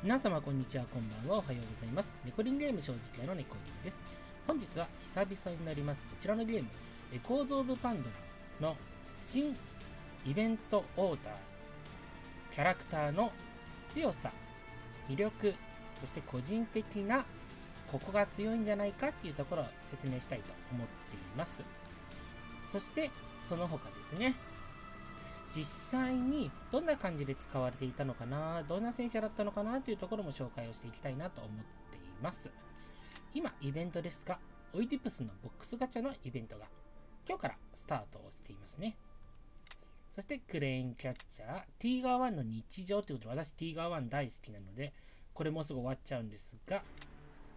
皆様こんにちは、こんばんは、おはようございます。ネコリンゲーム正直屋のネコリンです。本日は久々になります、こちらのゲーム、レコード・オブ・パンドラの新イベントオーダー、キャラクターの強さ、魅力、そして個人的なここが強いんじゃないかっていうところを説明したいと思っています。そして、その他ですね、実際にどんな感じで使われていたのかな、どんな戦車だったのかなというところも紹介をしていきたいなと思っています。今、イベントですが、オイディプスのボックスガチャのイベントが今日からスタートをしていますね。そしてクレーンキャッチャー、ティーガー1の日常ということで、私ティーガー1大好きなので、これもうすぐ終わっちゃうんですが、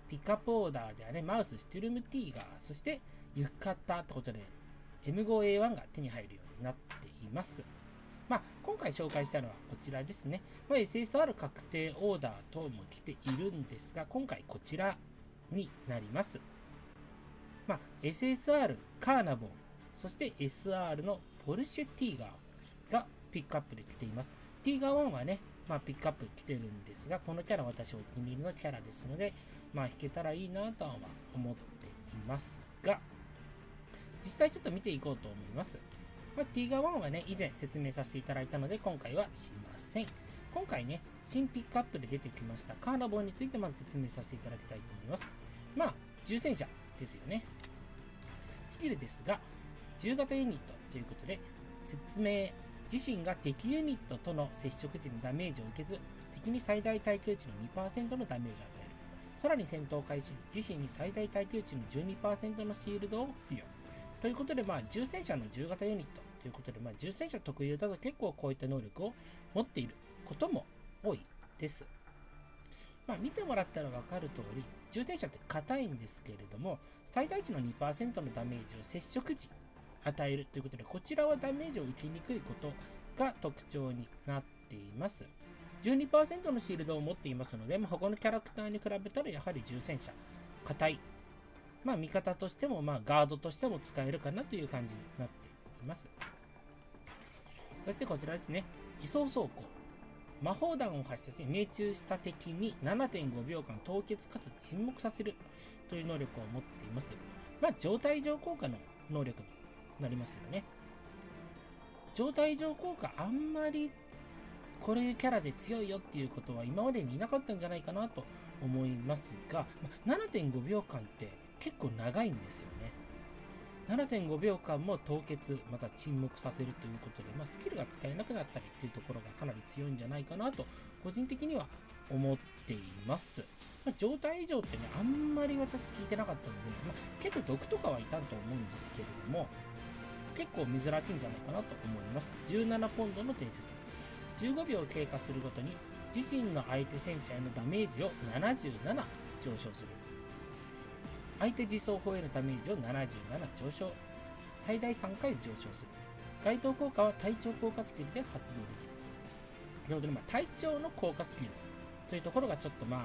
ピカポーダーではね、マウス、スティルムティーガー、そしてユッカッターってことで、M5A1 が手に入るようになっています。まあ、今回紹介したのはこちらですね。まあ、SSR 確定オーダー等も来ているんですが、今回こちらになります。まあ、SSR カーナボン、そして SR のポルシェティーガーがピックアップで来ています。ティーガー1はね、まあ、ピックアップ来てるんですが、このキャラ私お気に入りのキャラですので、まあ、弾けたらいいなとは思っていますが、実際ちょっと見ていこうと思います。まあ、ティガ1はね、以前説明させていただいたので、今回はしません。今回ね、新ピックアップで出てきましたカーナボンについてまず説明させていただきたいと思います。まあ、重戦車ですよね。スキルですが、10型ユニットということで、説明、自身が敵ユニットとの接触時にダメージを受けず、敵に最大耐久値の2%のダメージを与える。さらに戦闘開始時、自身に最大耐久値の12%のシールドを付与。ということで、まあ、重戦車の10型ユニットということで、まあ、重戦車特有だと結構こういった能力を持っていることも多いです。まあ、見てもらったら分かる通り、重戦車って硬いんですけれども、最大値の2%のダメージを接触時与えるということで、こちらはダメージを受けにくいことが特徴になっています。12%のシールドを持っていますので、まあ、他のキャラクターに比べたらやはり重戦車、硬いまあ、味方としても、まあ、ガードとしても使えるかなという感じになっています。そしてこちらですね。位相走行。魔法弾を発射し、命中した敵に7.5秒間凍結かつ沈黙させるという能力を持っています。まあ、状態上効果の能力になりますよね。状態上効果あんまりこれキャラで強いよっていうことは今までにいなかったんじゃないかなと思いますが、ま、7.5秒間って結構長いんですよね。7.5秒間も凍結、また沈黙させるということで、まあ、スキルが使えなくなったりっていうところがかなり強いんじゃないかなと、個人的には思っています。まあ、状態異常ってね、あんまり私聞いてなかったので、まあ、結構毒とかはいたと思うんですけれども、結構珍しいんじゃないかなと思います。17ポンドの伝説。15秒経過するごとに、自身の相手戦車へのダメージを77上昇する。相手自走砲へのダメージを77上昇。最大3回上昇する。該当効果は体調効果スキルで発動できる。ということで、まあ、体調の効果スキルというところがちょっとまあ、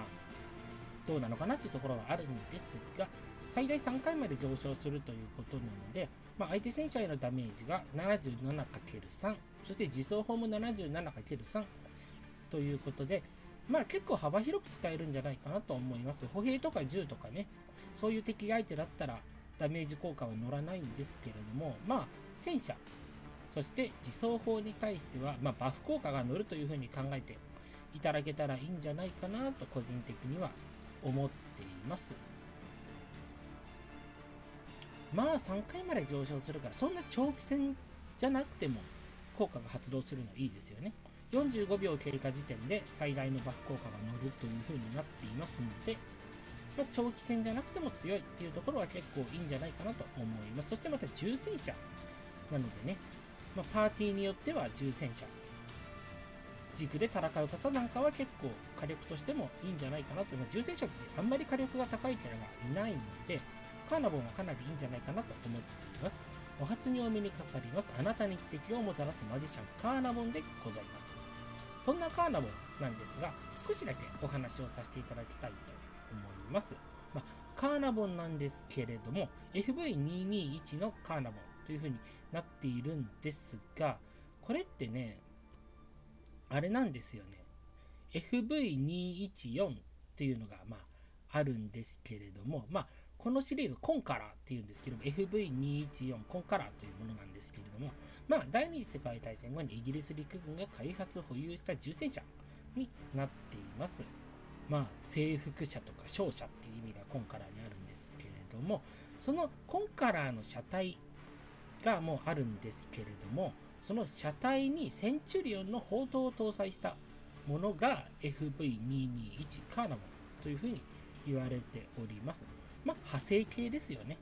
どうなのかなというところはあるんですが、最大3回まで上昇するということなので、まあ、相手戦車へのダメージが 77×3、そして自走砲も 77×3 ということで、まあ結構幅広く使えるんじゃないかなと思います。歩兵とか銃とかね、そういう敵相手だったらダメージ効果は乗らないんですけれども、まあ戦車、そして自走砲に対しては、まあ、バフ効果が乗るというふうに考えていただけたらいいんじゃないかなと個人的には思っています。まあ3回まで上昇するから、そんな長期戦じゃなくても効果が発動するのはいいですよね。45秒経過時点で最大のバフ効果が乗るという風になっていますので、まあ、長期戦じゃなくても強いっていうところは結構いいんじゃないかなと思います。そしてまた重戦車なのでね、まあ、パーティーによっては重戦車軸で戦う方なんかは結構火力としてもいいんじゃないかなというのは重戦車ってあんまり火力が高いキャラがいないのでカーナボンはかなりいいんじゃないかなと思っていますお初にお目にかかります。あなたに奇跡をもたらすマジシャンカーナボンでございます。そんなカーナボンなんですが少しだけお話をさせていただきたいと思います、まあ、カーナボンなんですけれども FV221 のカーナボンという風になっているんですがこれってねあれなんですよね。FV214 っていうのが、まあ、あるんですけれども、まあ、このシリーズ、コンカラーっていうんですけども、FV214 コンカラーというものなんですけれども、まあ、第二次世界大戦後にイギリス陸軍が開発、保有した重戦車になっています。まあ、征服者とか勝者っていう意味がコンカラーにあるんですけれども、そのコンカラーの車体がもうあるんですけれども、その車体にセンチュリオンの砲塔を搭載したものが FV221 カーナボンというふうに言われております。まあ、派生系ですよね。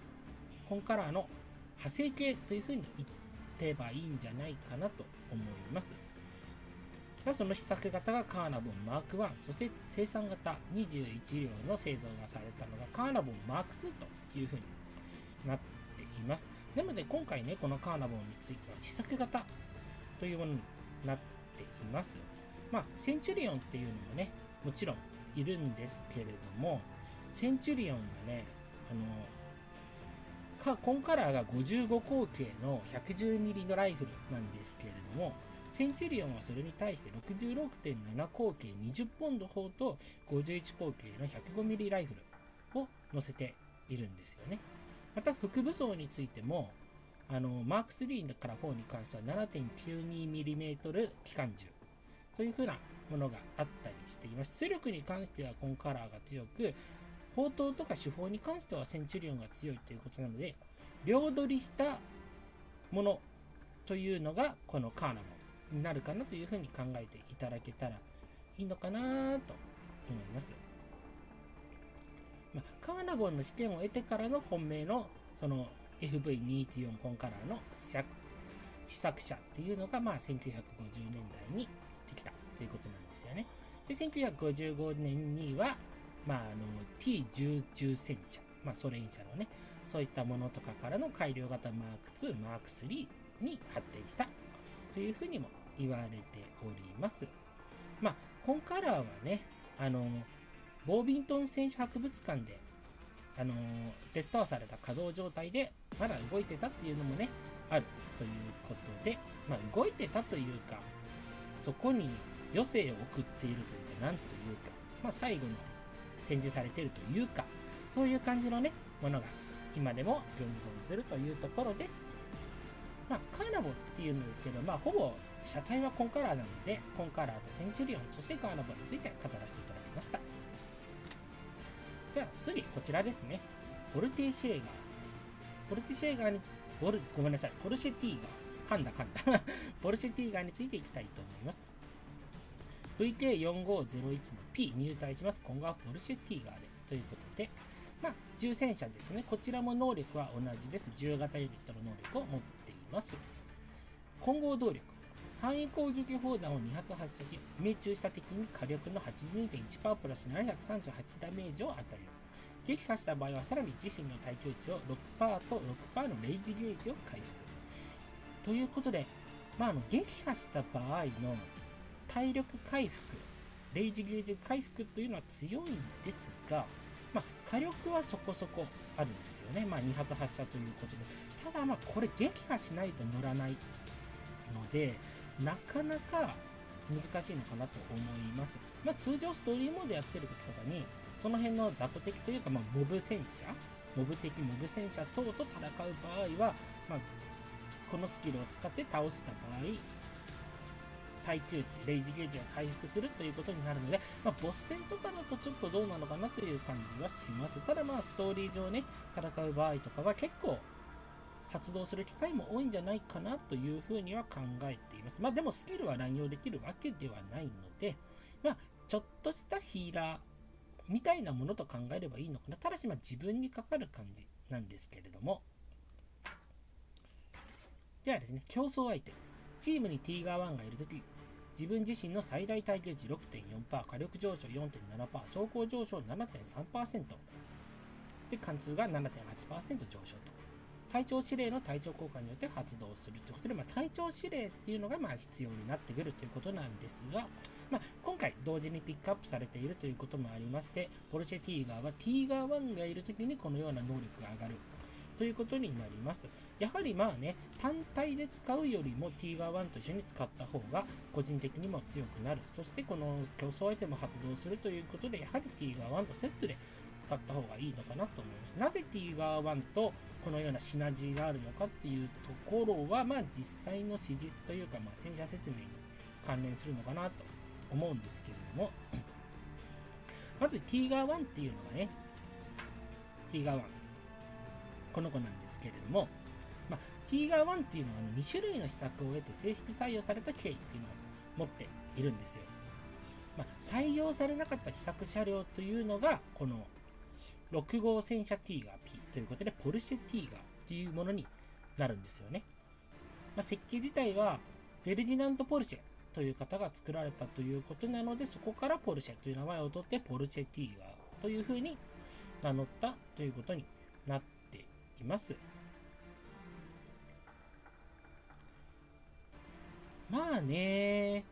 コンカラーの派生系というふうに言ってばいいんじゃないかなと思います。まあ、その試作型がカーナボンマーク1、そして生産型21両の製造がされたのがカーナボンマーク2というふうになっています。なので今回ね、このカーナボンについては試作型というものになっています。まあ、センチュリオンっていうのもね、もちろんいるんですけれども、センチュリオンがね、あの、コンカラーが55口径の 110mm のライフルなんですけれども、センチュリオンはそれに対して66.7口径20ポンド砲と51口径の 105mm ライフルを載せているんですよね。また副武装についても、あのマーク3から4に関しては 7.92mm 機関銃という風なものがあったりしています。出力に関してはコンカラーが強く、砲塔とか主砲に関してはセンチュリオンが強いということなので、両取りしたものというのがこのカーナボンになるかなというふうに考えていただけたらいいのかなと思います。まあ、カーナボンの視点を得てからの本命のその FV214 コンカラーの試作者っていうのが、まあ、1950年代にできたということなんですよね。で、1955年には、まあ、あの T10 戦車、まあ、ソ連車のね、そういったものとかからの改良型マーク2、マーク3に発展したというふうにも言われております。まあ、コンカラーはね、あの、ボービントン戦車博物館で、あのレストアされた稼働状態でまだ動いてたっていうのもね、あるということで、まあ、動いてたというか、そこに余生を送っているというか、なんというか、まあ、最後の展示されているというか、そういう感じのね、ものが今でも現存するというところです。まあ、カーナボっていうんですけど、まあ、ほぼ車体はコンカラーなので、コンカラーとセンチュリオン、そしてカーナボについて語らせていただきました。じゃあ次、こちらですね。ポルシェティーガー。ポルシェティーガーに、ボルごめんなさい、ポルシェティーガー。噛んだ噛んだ ポルシェティーガーについていきたいと思います。VK4501 の P 入隊します。今後はポルシェティーガーでということで、まあ、重戦車ですね。こちらも能力は同じです。10型ユニットの能力を持っています。混合動力。範囲攻撃砲弾を2発発射し、命中した敵に火力の82.1%プラス738ダメージを与える。撃破した場合はさらに自身の耐久値を6%と6%のレイジゲージを回復。ということで、まあ、あの撃破した場合の体力回復、レイジゲージ回復というのは強いんですが、まあ、火力はそこそこあるんですよね。まあ、2発発射ということで。ただ、まあ、これ撃破しないと乗らないので、なかなか難しいのかなと思います。まあ、通常ストーリーモードやってる時とかに、その辺の雑魚敵というか、まあ、モブ戦車、モブ敵、モブ戦車等と戦う場合は、まあ、このスキルを使って倒した場合、耐久値、レイジゲージが回復するということになるので、まあ、ボス戦とかだとちょっとどうなのかなという感じはします。ただまあ、ストーリー上ね、戦う場合とかは結構、発動する機会も多いんじゃないかなというふうには考えています。まあでもスキルは乱用できるわけではないので、まあちょっとしたヒーラーみたいなものと考えればいいのかな。ただしまあ自分にかかる感じなんですけれども。ではですね、競争相手。チームにティーガー1がいるとき、自分自身の最大耐久値6.4%、火力上昇4.7%、走行上昇7.3%、で、貫通が7.8%上昇と。体調指令の体調効果によって発動すると。いうことで、まあ、体調指令っていうのがまあ必要になってくるということなんですが、まあ、今回同時にピックアップされているということもありまして、ポルシェティーガーはティーガー1がいるときにこのような能力が上がる。ということになります。やはりまあね単体で使うよりもティーガー1と一緒に使った方が個人的にも強くなる。そしてこの競争アイテムを発動するということでやはりティーガー1とセットで使った方がいいのかなと思います。なぜティーガー1とこのようなシナジーがあるのかっていうところはまあ実際の史実というかまあ戦車説明に関連するのかなと思うんですけれども。まずティーガー1っていうのがねティーガー1この子なんですけれども、まあ、ティーガー1っていうのは2種類の施策を得て正式採用された経緯っていうのを持っているんですよ。まあ、採用されなかった試作車両というのがこの6号戦車ティーガー P ということでポルシェティーガーというものになるんですよね。まあ、設計自体はフェルディナント・ポルシェという方が作られたということなのでそこからポルシェという名前を取ってポルシェティーガーというふうに名乗ったということになっています。まあね、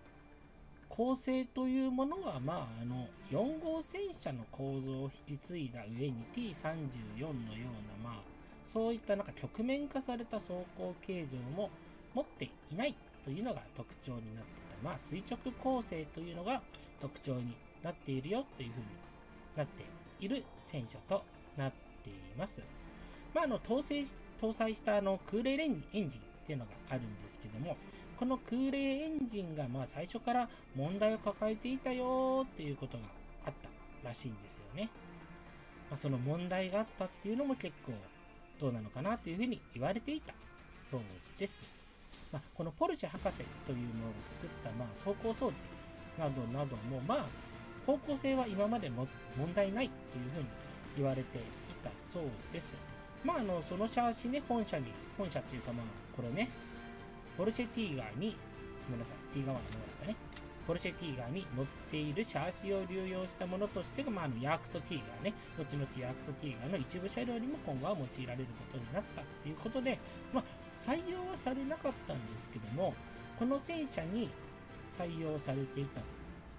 構成というものは、まあ、あの、4号戦車の構造を引き継いだ上に T34 のような、まあ、そういったなんか局面化された走行形状も持っていないというのが特徴になってた。まあ、垂直構成というのが特徴になっているよというふうになっている戦車となっています。まあ、あの搭載搭載したあの空冷エンジンっていうのがあるんですけども、この空冷エンジンがまあ最初から問題を抱えていたよっていうことがあったらしいんですよね。まあ、その問題があったっていうのも結構どうなのかなというふうに言われていたそうです。まあ、このポルシェ博士というものが作ったまあ走行装置などなどもまあ方向性は今までも問題ないというふうに言われていたそうです。まあ、あの、そのシャーシね、本社に、本社っていうかまあ、これね、ポルシェティーガーに、ごめんなさい、ティーガー1のものだったね。ポルシェティーガーに乗っているシャーシを流用したものとしてまあ、あのヤークトティーガーね、後々ヤークトティーガーの一部車両にも今後は用いられることになったっていうことで、まあ、採用はされなかったんですけども、この戦車に採用されていた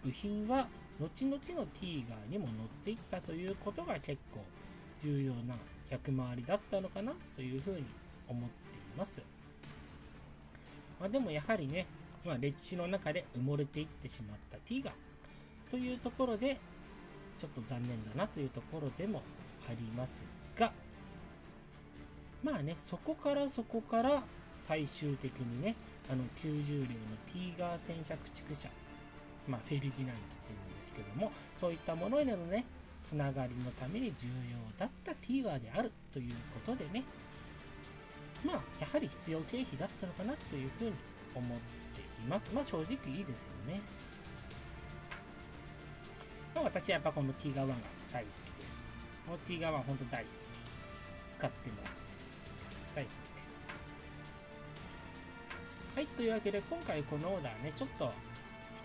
部品は後々のティーガーにも乗っていったということが結構重要な役回りだったのかなというふうに思っています。まあ、でもやはりね、まあ、歴史の中で埋もれていってしまったティガというところでちょっと残念だなというところでもありますがまあねそこからそこから最終的にねあの90両のティーガー戦車駆逐車まあ、フェルディナントっていうんですけどもそういったものへのねつながりのために重要だったティーガーであるということでね。まあやはり必要経費だったのかなというふうに思っています。まあ正直いいですよね、まあ、私はやっぱこのティーガー1が大好きです。このティーガー1本当大好き。使ってます。大好きです。はいというわけで今回このオーダーねちょっと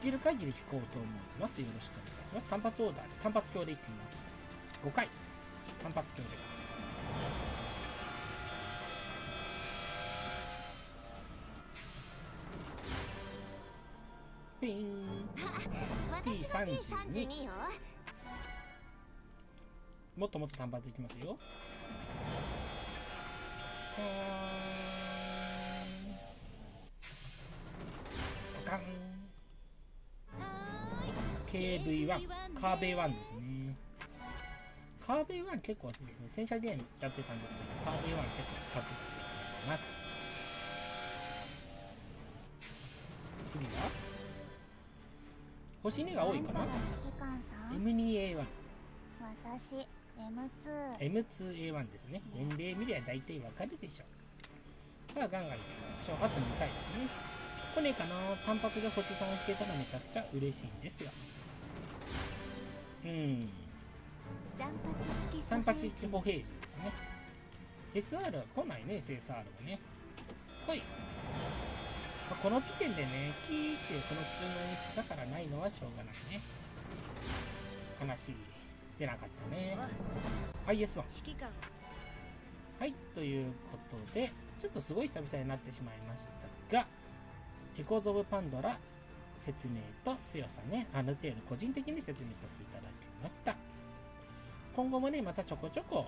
弾ける限り弾こうと思います。よろしくお願いします。単発オーダーで単発鏡でいきます。5回、単発鏡です。ピン T32 もっともっと単発いきますよ。パカン KV1、カーベイ1ですね。カーベイ1結構ですね。戦車ゲームやってたんですけど、カーベイ1結構使ってた気がします。次は星2が多いかな ?M2A1。私、M2。M2A1 ですね。年齢見りゃ大体わかるでしょう。さあ、ガンガンいきましょう。あと2回ですね。来ねえかな。単発で星3を引けたらめちゃくちゃ嬉しいんですよ。うん。三八式歩兵銃ですね SR は来ないね SSR もね。来い、まあ、この時点でねキーっていうこの普通の演出だからないのはしょうがないね。悲しい出なかったね。IS1 はいということでちょっとすごい久々になってしまいましたがエコーズ・オブ・パンドラ説明と強さね、ある程度個人的に説明させていただきました。今後もね、またちょこちょこ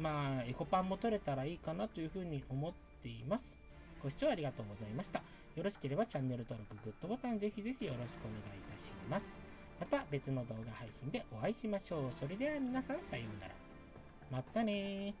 まあ、エコパンも撮れたらいいかなというふうに思っています。ご視聴ありがとうございました。よろしければチャンネル登録、グッドボタンぜひぜひよろしくお願いいたします。また別の動画配信でお会いしましょう。それでは皆さんさようなら。またね